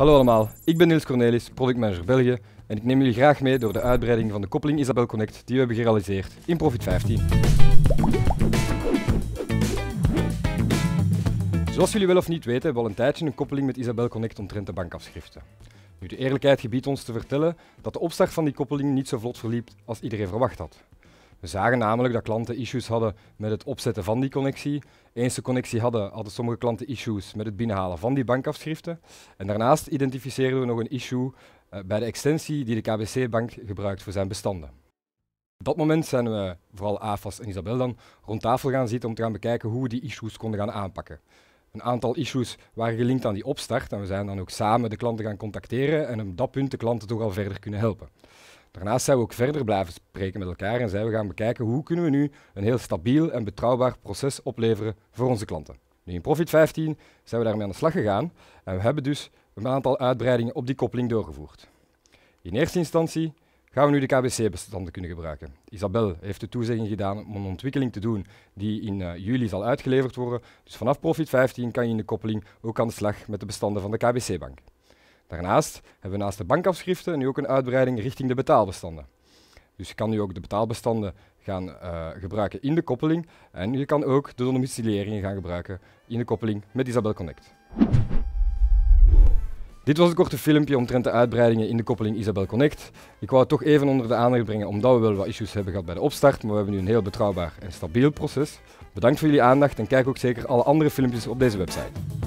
Hallo allemaal, ik ben Niels Cornelis, productmanager België en ik neem jullie graag mee door de uitbreiding van de koppeling Isabel Connect die we hebben gerealiseerd in Profit 15. Zoals jullie wel of niet weten, hebben we al een tijdje een koppeling met Isabel Connect omtrent de bankafschriften. Nu, de eerlijkheid gebiedt ons te vertellen dat de opstart van die koppeling niet zo vlot verliep als iedereen verwacht had. We zagen namelijk dat klanten issues hadden met het opzetten van die connectie. Eens ze connectie hadden, hadden sommige klanten issues met het binnenhalen van die bankafschriften. En daarnaast identificeerden we nog een issue uh, bij de extensie die de KBC-bank gebruikt voor zijn bestanden. Op dat moment zijn we, vooral AFAS en Isabel dan, rond tafel gaan zitten om te gaan bekijken hoe we die issues konden gaan aanpakken. Een aantal issues waren gelinkt aan die opstart en we zijn dan ook samen de klanten gaan contacteren en op dat punt de klanten toch al verder kunnen helpen. Daarnaast zijn we ook verder blijven spreken met elkaar en zijn we gaan bekijken hoe kunnen we nu een heel stabiel en betrouwbaar proces opleveren voor onze klanten. Nu in Profit 15 zijn we daarmee aan de slag gegaan en we hebben dus een aantal uitbreidingen op die koppeling doorgevoerd. In eerste instantie gaan we nu de KBC-bestanden kunnen gebruiken. Isabel heeft de toezegging gedaan om een ontwikkeling te doen die in uh, juli zal uitgeleverd worden. Dus vanaf Profit 15 kan je in de koppeling ook aan de slag met de bestanden van de KBC-bank. Daarnaast hebben we naast de bankafschriften nu ook een uitbreiding richting de betaalbestanden. Dus je kan nu ook de betaalbestanden gaan uh, gebruiken in de koppeling en je kan ook de domicilieringen gaan gebruiken in de koppeling met Isabel Connect. Dit was een korte filmpje omtrent de uitbreidingen in de koppeling Isabel Connect. Ik wou het toch even onder de aandacht brengen omdat we wel wat issues hebben gehad bij de opstart, maar we hebben nu een heel betrouwbaar en stabiel proces. Bedankt voor jullie aandacht en kijk ook zeker alle andere filmpjes op deze website.